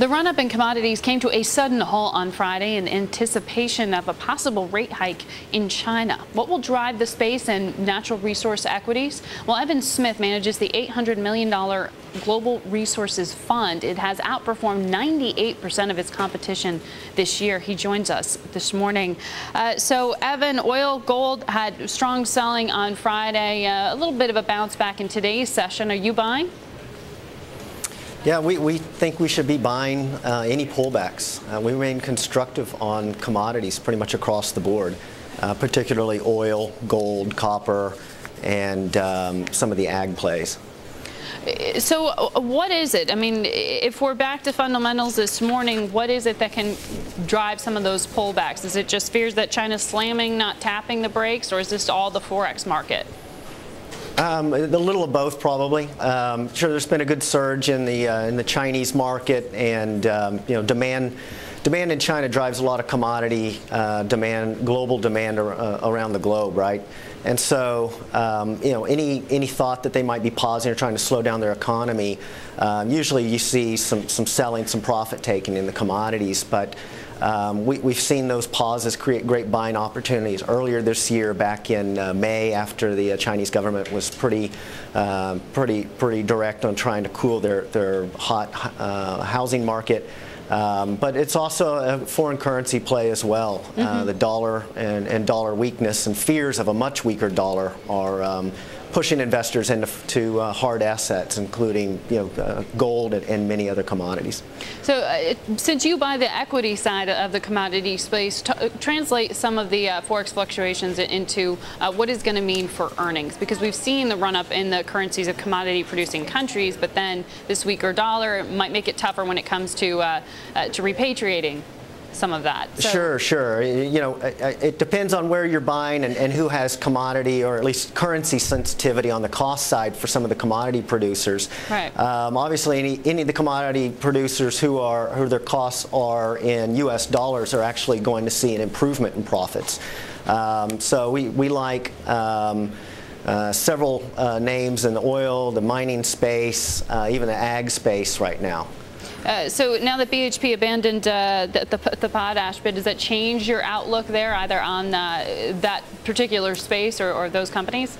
The run-up in commodities came to a sudden halt on Friday in anticipation of a possible rate hike in China. What will drive the space and natural resource equities? Well, Evan Smith manages the $800 million Global Resources Fund. It has outperformed 98% of its competition this year. He joins us this morning. Uh, so, Evan, oil, gold had strong selling on Friday, uh, a little bit of a bounce back in today's session. Are you buying? Yeah, we, we think we should be buying uh, any pullbacks. Uh, we remain constructive on commodities pretty much across the board, uh, particularly oil, gold, copper, and um, some of the ag plays. So uh, what is it? I mean, if we're back to fundamentals this morning, what is it that can drive some of those pullbacks? Is it just fears that China's slamming, not tapping the brakes, or is this all the Forex market? Um, a little of both, probably. Um, sure, there's been a good surge in the uh, in the Chinese market, and um, you know, demand demand in China drives a lot of commodity uh, demand, global demand ar uh, around the globe, right? And so, um, you know, any any thought that they might be pausing or trying to slow down their economy, um, usually you see some some selling, some profit taking in the commodities, but. Um, we, have seen those pauses create great buying opportunities. Earlier this year, back in uh, May, after the uh, Chinese government was pretty, uh, pretty, pretty direct on trying to cool their their hot uh, housing market. Um, but it's also a foreign currency play as well. Mm -hmm. the dollar and, and, dollar weakness and fears of a much weaker dollar are um, pushing investors into uh, hard assets, including you know uh, gold and, and, many other commodities. So, uh, since you buy the equity side of the commodity space, uh, translate some of the uh, forex fluctuations into uh, what is going to mean for earnings, because we've seen the run up in the currencies of commodity-producing countries, but then this weaker dollar might make it tougher when it comes to to repatriating some of that. So. Sure, sure. You know, it depends on where you're buying and, and, who has commodity or at least currency sensitivity on the cost side for some of the commodity producers. Right. Um, obviously, any, any of the commodity producers who are who their costs are in U.S. dollars are actually going to see an improvement in profits. Um, so we we like. Um, uh, several uh, names in the oil, the mining space, uh, even the ag space right now. Uh, so now that BHP abandoned uh, the, the, the, potash bid, does that change your outlook there, either on uh, that particular space or, or those companies?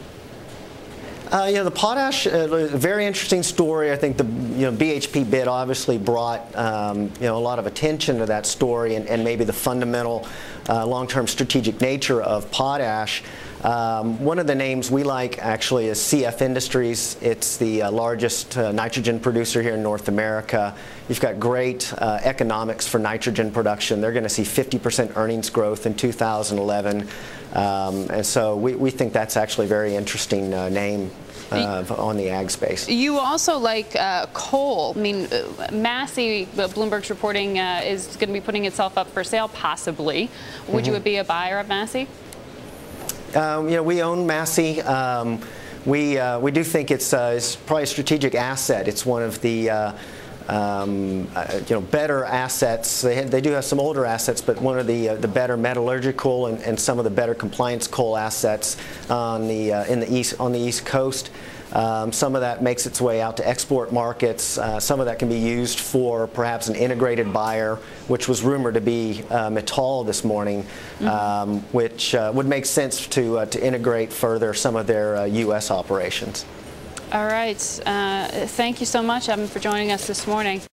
Uh, know, the potash, uh, very interesting story. I think the you know, BHP bid obviously brought um, you know, a lot of attention to that story and, and maybe the fundamental long-term strategic nature of potash. Um, one of the names we like actually is CF Industries. It's the uh, largest uh, nitrogen producer here in North America. You've got great uh, economics for nitrogen production. They're going to see 50% earnings growth in 2011. Um, and so we, we think that's actually a very interesting uh, name uh, on the ag space. You also like uh, coal. I mean, uh, Massey, Bloomberg's reporting, uh, is going to be putting itself up for sale, possibly. Would mm -hmm. you mm-hmm. be a buyer of Massey? Um, you know, we own Massey. Um, we, uh, we do think it's, uh, it's, probably a strategic asset. It's one of the uh, um, uh, you know, better assets. They, they do have some older assets, but one of the, uh, the better metallurgical and, and some of the better compliance coal assets on the, uh, in the east, on the East Coast. Um, some of that makes its way out to export markets. Uh, some of that can be used for perhaps an integrated buyer, which was rumored to be uh, Mittal this morning, mm -hmm. um, which uh, would make sense to, uh, to integrate further some of their U.S. Uh, operations. All right. Uh, thank you so much, Evan, for joining us this morning.